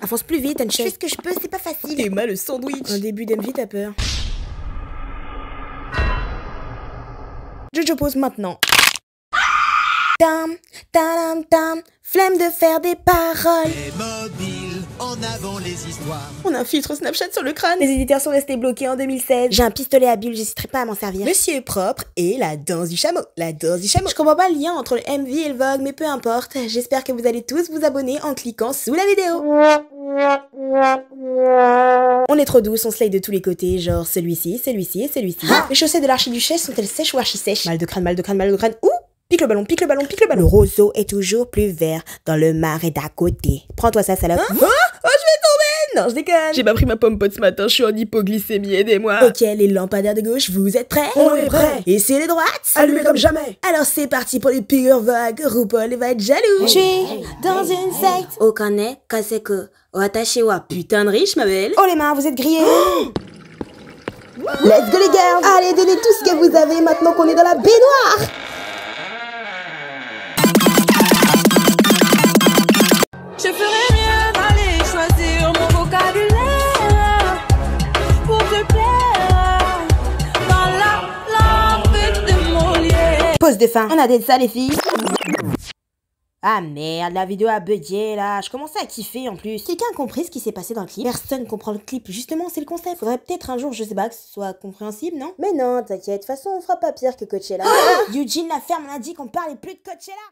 Avance plus vite, Je Enche. fais ce que je peux, c'est pas facile. Emma le sandwich. Un début d'MV, t'as peur. Jojo pose maintenant. Tam, tam, tam, flemme de faire des paroles. En avant les histoires. On a un filtre Snapchat sur le crâne. Les éditeurs sont restés bloqués en 2016. J'ai un pistolet à bulles, j'hésiterai pas à m'en servir. Monsieur propre et la danse du chameau. La danse du chameau. Je comprends pas le lien entre le MV et le Vogue, mais peu importe. J'espère que vous allez tous vous abonner en cliquant sous la vidéo. On est trop douce, on slay de tous les côtés, genre celui-ci, celui-ci et celui-ci. Les chaussettes de l'archiduchesse sont-elles sèches ou archi-sèches? Mal de crâne, mal de crâne, mal de crâne. Ouh Pique le ballon, pique le ballon, pique le Le ballon. roseau est toujours plus vert dans le marais d'à côté. Prends-toi ça, salope. Oh, je vais tomber Non, je déconne. J'ai pas pris ma pomme pote ce matin, je suis en hypoglycémie, aidez-moi. Ok, les lampadaires de gauche, vous êtes prêts? On est prêts. Et c'est les droites? Allumé comme jamais. Alors c'est parti pour les pires vagues. RuPaul va être jaloux. Je suis dans une secte. Okane, Kaseko, Watashi putain de riche, ma belle. Oh les mains, vous êtes grillés. Let's go les girls Allez, donnez tout ce que vous avez maintenant qu'on est dans la baignoire Je ferais Pause de fin. On a des ça les filles. Ah merde, la vidéo a bugué là. Je commençais à kiffer en plus. Quelqu'un a compris ce qui s'est passé dans le clip? Personne comprend le clip. Justement, c'est le concept. Faudrait peut-être un jour, je sais pas, que ce soit compréhensible, non? Mais non, t'inquiète, de toute façon on fera pas pire que Coachella. Eugene, la ferme, on a dit qu'on parlait plus de Coachella.